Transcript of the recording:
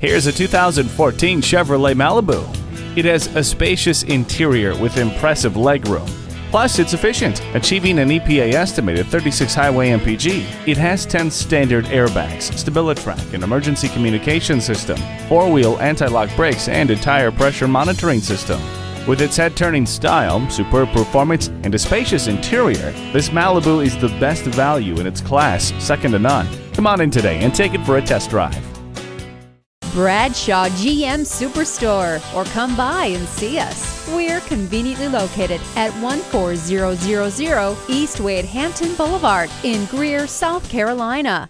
Here's a 2014 Chevrolet Malibu. It has a spacious interior with impressive legroom. Plus, it's efficient, achieving an EPA estimated 36 highway MPG. It has 10 standard airbags, StabiliTrak, an emergency communication system, four-wheel anti-lock brakes, and a tire pressure monitoring system. With its head-turning style, superb performance, and a spacious interior, this Malibu is the best value in its class, second to none. Come on in today and take it for a test drive. Bradshaw GM Superstore or come by and see us. We're conveniently located at 14000 East Wade Hampton Boulevard in Greer, South Carolina.